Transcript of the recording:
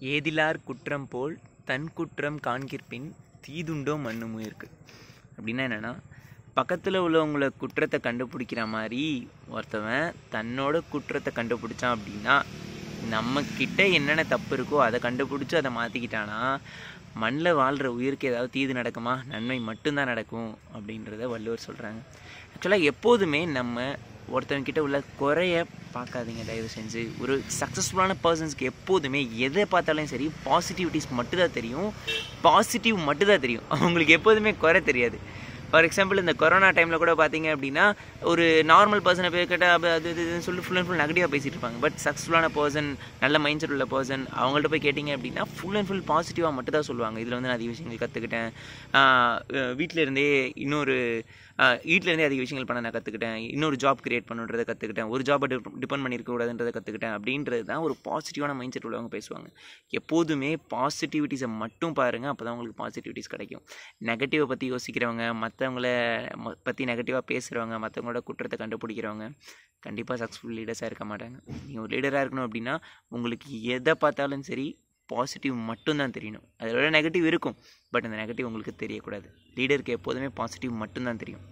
ஏதிலார் குற்றம் போல் தன் குற்றம் காண்கிற்பின் தீதுண்டோ மண்ணும் இருக்கு அப்படின்னா என்னென்னா பக்கத்தில் உள்ளவங்கள குற்றத்தை கண்டுபிடிக்கிற மாதிரி ஒருத்தவன் தன்னோட குற்றத்தை கண்டுபிடிச்சான் அப்படின்னா நம்மக்கிட்ட என்னென்ன தப்பு இருக்கோ அதை கண்டுபிடிச்சி அதை மாற்றிக்கிட்டானா மண்ணில் வாழ்கிற உயிருக்கு ஏதாவது தீது நடக்குமா? நன்மை மட்டும்தான் நடக்கும் அப்படின்றத வள்ளுவர் சொல்கிறாங்க ஆக்சுவலாக எப்போதுமே நம்ம ஒருத்தவங்கிட்ட உள்ள குறைய பார்க்காதீங்க தயவு செஞ்சு. ஒரு சக்ஸஸ்ஃபுல்லான பர்சன்ஸ்க்கு எப்போதுமே எதை பார்த்தாலும் சரி பாசிட்டிவிட்டிஸ் மட்டும்தான் தெரியும். பாசிட்டிவ் மட்டும்தான் தெரியும். அவங்களுக்கு எப்போதுமே குறை தெரியாது. ஃபார் எக்ஸாம்பிள் இந்த கொரோனா டைமில் கூட பார்த்தீங்க அப்படின்னா ஒரு நார்மல் பர்சனை போய் கேட்டால் அது அது இதுன்னு சொல்லி ஃபுல் அண்ட் ஃபுல் நெகட்டிவாக பேசிகிட்டு இருப்பாங்க. பட் சக்ஸஸ்ஃபுல்லான பர்சன் நல்ல மைண்ட் செட் உள்ள பர்சன் அவங்கள்ட்ட போய் கேட்டிங்க அப்படின்னா ஃபுல் அண்ட் ஃபுல் பாசிட்டிவாக மட்டும் தான் சொல்லுவாங்க. இதில் வந்து நான் அதிக விஷயங்கள் கற்றுக்கிட்டேன் வீட்டில் இருந்தே இன்னொரு வீட்டிலேருந்தே அதிக விஷயங்கள் பண்ண நான் கற்றுக்கிட்டேன் இன்னொரு ஜாப் கிரியேட் பண்ணுன்றதை கற்றுக்கிட்டேன் ஒரு ஜாபை டிபெண்ட் பண்ணியிருக்கக்கூடாதுன்றதை கற்றுக்கிட்டேன் அப்படின்றது தான் ஒரு பாசிட்டிவான மைண்ட் செட் உள்ளவங்க பேசுவாங்க. எப்போதுமே பாசிட்டிவிட்டிஸை மட்டும் பாருங்கள் அப்போ தான் உங்களுக்கு பாசிட்டிவிட்டிஸ் கிடைக்கும். நெகட்டிவை பற்றி யோசிக்கிறவங்க மற்றவங்கள பற்றி நெகட்டிவாக பேசுகிறவங்க மற்றவங்களோட குற்றத்தை கண்டுபிடிக்கிறவங்க கண்டிப்பாக சக்ஸஸ்ஃபுல் லீடர்ஸாக இருக்க மாட்டாங்க. நீங்கள் ஒரு லீடராக இருக்கணும் அப்படின்னா உங்களுக்கு எதை பார்த்தாலும் சரி பாசிட்டிவ் மட்டும்தான் தெரியணும் அதோட நெகட்டிவ் இருக்கும். பட் அந்த நெகட்டிவ் உங்களுக்கு தெரியக்கூடாது. லீடருக்கு எப்போதுமே பாசிட்டிவ் மட்டும்தான் தெரியும்.